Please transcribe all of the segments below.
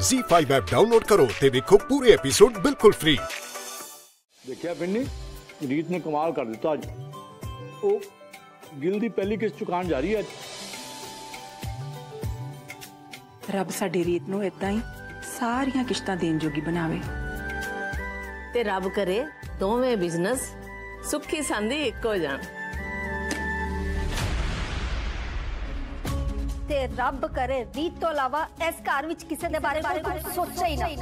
Z5 app download ਕਰੋ ਤੇ ਵੇਖੋ ਪੂਰੇ ਐਪੀਸੋਡ ਬਿਲਕੁਲ ਫ੍ਰੀ ਦੇਖਿਆ ਪਿੰਨੀ ਰੀਤ ਨੇ ਕਮਾਲ ਕਰ ਦਿੱਤਾ ਅੱਜ ਉਹ ਗਿਲ ਦੀ ਪਹਿਲੀ ਕਿਸ ਚੁਕਾਣ ਜਾ ਰਹੀ ਹੈ ਅੱਜ ਰੱਬ ਸਾਡੀ ਰੀਤ ਨੂੰ ਇਦਾਂ ਹੀ ਸਾਰੀਆਂ ਕਿਸ਼ਤਾਂ ਦੇਣ ਜੋਗੀ ਬਣਾਵੇ ਤੇ ਰੱਬ ਕਰੇ ਦੋਵੇਂ ਬਿਜ਼ਨਸ ਸੁੱਖੀ ਸੰਦੀ ਇੱਕ ਹੋ ਜਾਣ ते रब करे रीत तो अलावा इस घर किसी बारे बारे सोचा ही नहीं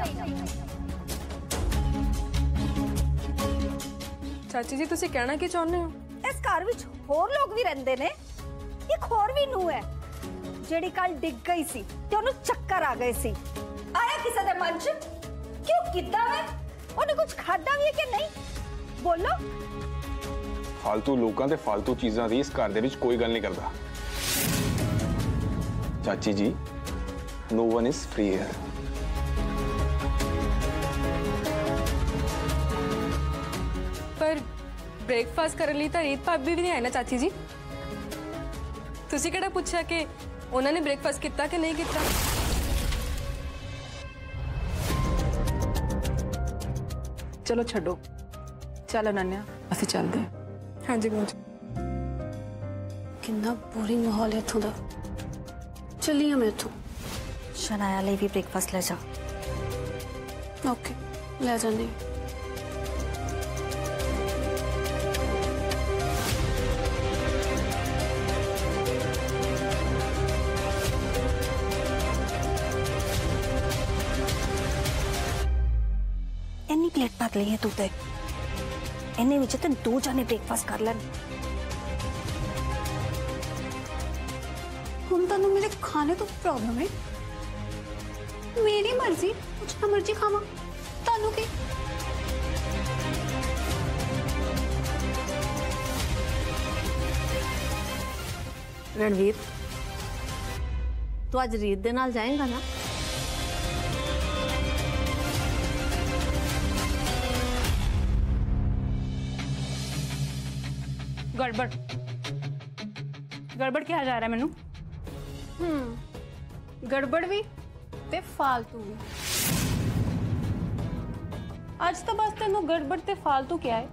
चाची जी तुम कहना की चाहते हो? इस घर होर लोग भी रेंदे ने। एक होर भी नूह है जेडी कल डिग गई सी ते ओनु चक्कर आ गए सी। आया किसे दे मन च? क्यों किदा है ओने कुछ खादा भी है के नहीं? बोलो। फालतू लोकां ते फालतू चीजां दी इस घर कोई गल नहीं करदा। ਚਾਚੀ ਜੀ no one is free here ਪਰ ਬ੍ਰੇਕਫਾਸਟ ਕਰਨ ਲਈ ਤਾਂ ਰੀਤ ਭਾਬੀ ਵੀ ਨਹੀਂ ਆਏ ਨਾ ਚਾਚੀ ਜੀ ਤੁਸੀਂ ਕਿਹੜਾ ਪੁੱਛਿਆ ਕਿ ਉਹਨਾਂ ਨੇ ਬ੍ਰੇਕਫਾਸਟ ਕੀਤਾ ਕਿ ਨਹੀਂ ਕੀਤਾ ਚਲੋ ਛੱਡੋ ਚੱਲ ਅਨੰਨਿਆ ਅਸੀਂ ਚੱਲਦੇ ਹਾਂ ਹਾਂਜੀ ਮੂੰਹ ਕਿੰਨਾ ਬੋਰਿੰਗ ਮਾਹੌਲ ਹੈ ਇੱਥੋਂ ਦਾ चलिए मैं तो। शनाया ले भी ब्रेकफास्ट ले जाओ ओके ले जाने इन्नी प्लेट पाक ली है तू तो। इन्हें दो जाने ब्रेकफास्ट कर लेने। ਹੁਣ ਤੁਹਾਨੂੰ ਮੇਰੇ ਖਾਣੇ ਤੋਂ ਪ੍ਰੋਬਲਮ ਹੈ ਮੇਰੀ ਮਰਜ਼ੀ ਕੁਛ ਨਾ ਮਰਜ਼ੀ ਖਾਵਾਂ ਤੁਹਾਨੂੰ ਕੀ ਰਣਵੀਰ ਤੂੰ ਅੱਜ ਰੀਤ ਦੇ ਨਾਲ ਜਾਏਂਗਾ ਨਾ ਗੜਬੜ ਗੜਬੜ ਕਿਹਾ ਜਾ ਰਿਹਾ ਮੈਨੂੰ ਹੂੰ ਗੜਬੜ ਵੀ ਤੇ ਫਾਲਤੂ ਵੀ ਅੱਜ ਤਾਂ ਬਸ ਤੈਨੂੰ ਗੜਬੜ ਤੇ ਫਾਲਤੂ ਕਿਹਾ ਹੈ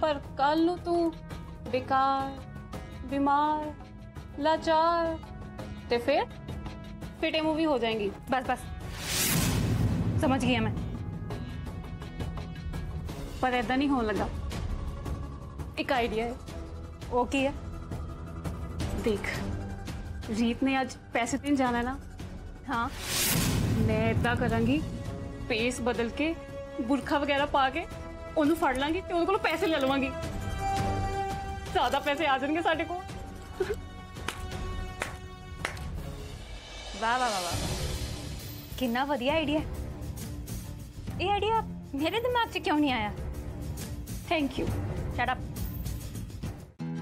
ਪਰ ਕੱਲ ਨੂੰ ਤੂੰ ਬੇਕਾਰ ਬਿਮਾਰ ਲਾਚਾਰ ਤੇ ਫਿਰ ਫਿਟੇ ਮੂਵੀ ਹੋ ਜਾਏਗੀ ਬਸ ਬਸ ਸਮਝ ਗਈ ਹਾਂ ਮੈਂ ਪਰ ਐਦਾਂ ਨਹੀਂ ਹੋਣ ਲੱਗਾ ਇੱਕ ਆਈਡੀਆ ਹੈ ਉਹ ਕੀ ਹੈ ਦੇਖ ਰੀਤ ਨੇ ਅੱਜ ਪੈਸੇ ਦੇਣ ਜਾਣਾ ਹੈ ਨਾ ਹਾਂ ਮੈਂ ਇਦਾਂ ਕਰਾਂਗੀ ਪੇਸ ਬਦਲ ਕੇ ਬੁਰਖਾ ਵਗੈਰਾ ਪਾ ਕੇ ਉਹਨੂੰ ਫੜ ਲਾਂਗੀ ਤੇ ਉਹਦੇ ਕੋਲੋਂ ਪੈਸੇ ਲੈ ਲਵਾਂਗੀ ਜ਼ਿਆਦਾ ਪੈਸੇ ਆ ਜਾਣਗੇ ਸਾਡੇ ਕੋਲ ਵਾਹ ਵਾਹ ਵਾਹ ਵਾਹ ਕਿੰਨਾ ਵਧੀਆ ਆਈਡੀਆ ਇਹ ਆਈਡੀਆ ਮੇਰੇ ਦਿਮਾਗ 'ਚ ਕਿਉਂ ਨਹੀਂ ਆਇਆ ਥੈਂਕ ਯੂ ਸ਼ਟ ਅਪ